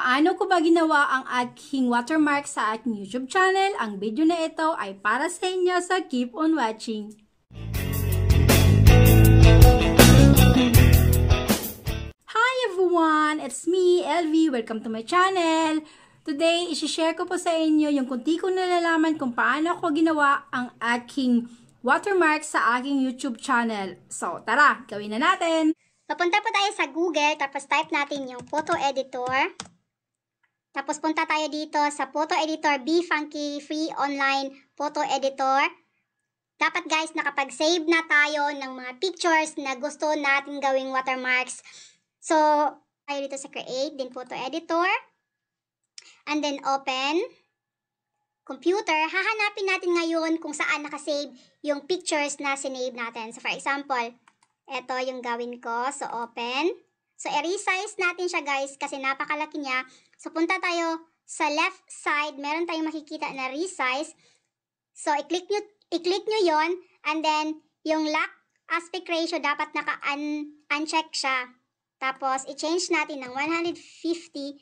Paano ko ba ginawa ang aking watermark sa aking YouTube channel? Ang video na ito ay para sa inyo sa keep on watching. Hi everyone! It's me, LV. Welcome to my channel. Today, isi-share ko po sa inyo yung kunti kong nalalaman kung paano ko ginawa ang aking watermark sa aking YouTube channel. So, tara, gawin na natin! Papunta po tayo sa Google, tapos type natin yung photo editor. Tapos punta tayo dito sa photo editor, Be Funky Free Online Photo Editor. Dapat guys, nakapag-save na tayo ng mga pictures na gusto natin gawing watermarks. So, tayo dito sa Create, then Photo Editor. And then Open. Computer. Hahanapin natin ngayon kung saan nakasave yung pictures na sinave natin. So, for example, ito yung gawin ko. So, Open. So, i-resize natin siya guys kasi napakalaki niya. So, punta tayo sa left side. Meron tayong makikita na resize. So, i-click nyo, i-click nyo yon And then, yung lock aspect ratio dapat naka-uncheck -un siya. Tapos, i-change natin ng 150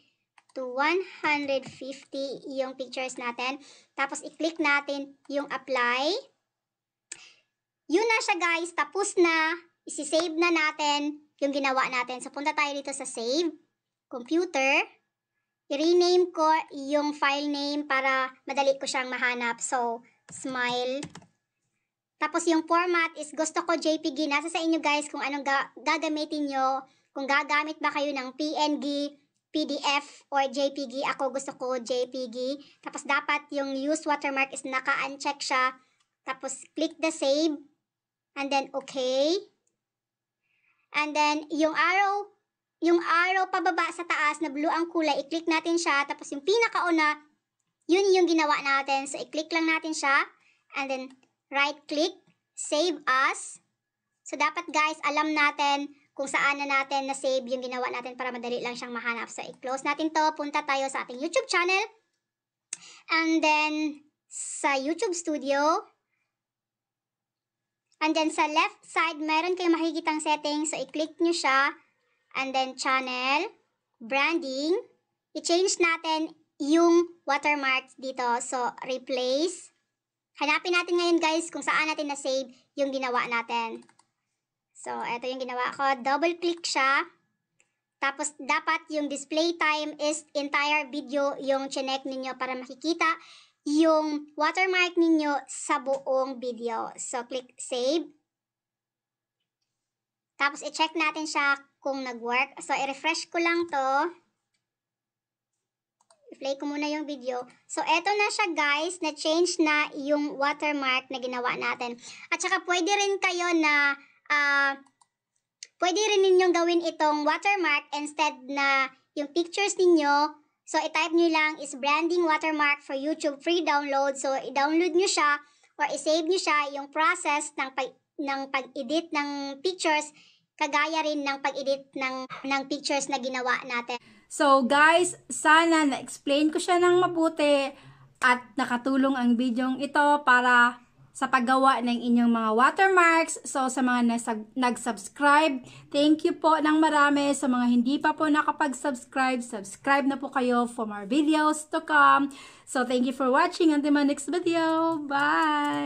to 150 yung pictures natin. Tapos, i-click natin yung apply. Yun na siya guys. Tapos na. Isi-save na natin yung ginawa natin. So, punta tayo dito sa save. Computer i-rename ko yung file name para madali ko siyang mahanap. So, smile. Tapos yung format is gusto ko JPG. Nasa sa inyo guys kung anong ga gagamitin nyo. Kung gagamit ba kayo ng PNG, PDF, or JPG. Ako gusto ko JPG. Tapos dapat yung use watermark is naka-uncheck siya. Tapos click the save. And then okay. And then yung arrow yung arrow pababa sa taas na blue ang kulay, i-click natin siya. Tapos yung pinakauna, yun yung ginawa natin. So, i-click lang natin siya. And then, right-click, save as. So, dapat guys, alam natin kung saan na natin na-save yung ginawa natin para madali lang siyang mahanap. So, i-close natin to. Punta tayo sa ating YouTube channel. And then, sa YouTube Studio. And then, sa left side, meron kayong makikitang settings. So, i-click nyo siya and then channel, branding, i-change natin yung watermark dito. So, replace. Hanapin natin ngayon guys kung saan natin na-save yung ginawa natin. So, ito yung ginawa ko. Double-click siya. Tapos, dapat yung display time is entire video yung chinek ninyo para makikita yung watermark ninyo sa buong video. So, click save. Tapos, i-check natin siya kung nag-work. So, i-refresh ko lang to. I-play ko muna yung video. So, eto na siya guys, na-change na yung watermark na ginawa natin. At saka, pwede rin kayo na, uh, pwede rin ninyong gawin itong watermark instead na yung pictures ninyo. So, i-type nyo lang is branding watermark for YouTube free download. So, i-download nyo siya or i-save nyo siya yung process ng, pag, ng pag-edit ng pictures kagaya rin ng pag-edit ng, ng pictures na ginawa natin. So guys, sana na-explain ko siya ng mabuti at nakatulong ang video ito para sa paggawa ng inyong mga watermarks. So, sa mga nag-subscribe, thank you po ng marami. Sa mga hindi pa po nakapag-subscribe, subscribe na po kayo for more videos to come. So, thank you for watching. Until my next video. Bye!